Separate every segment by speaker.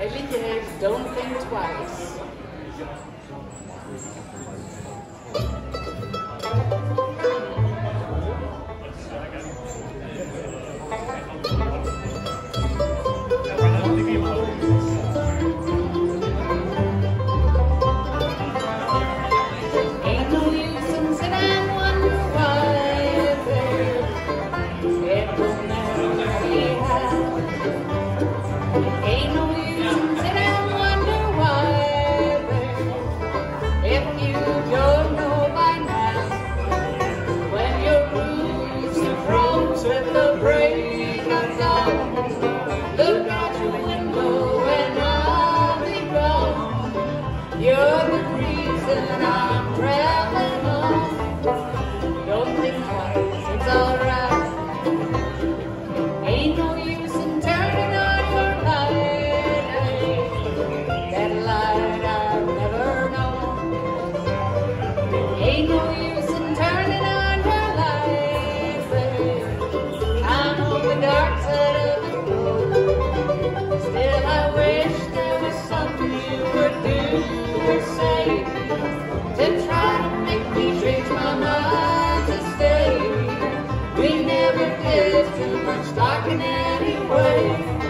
Speaker 1: Every day, don't think twice. Thank. back in any way.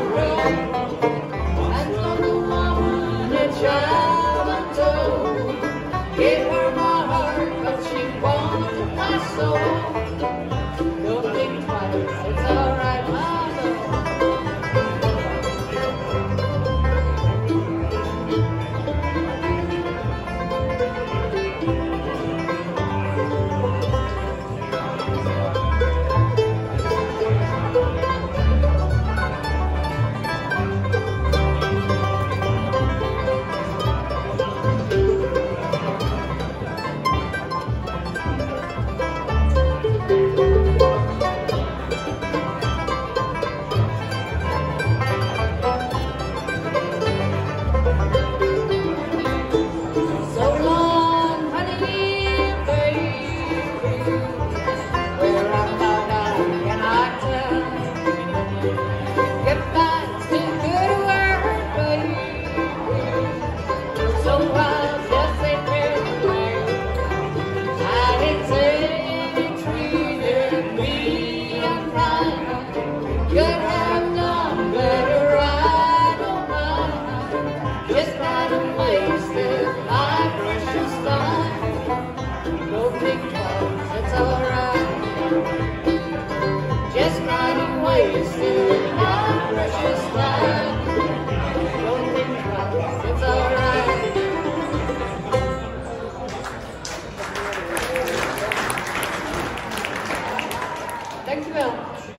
Speaker 1: voices.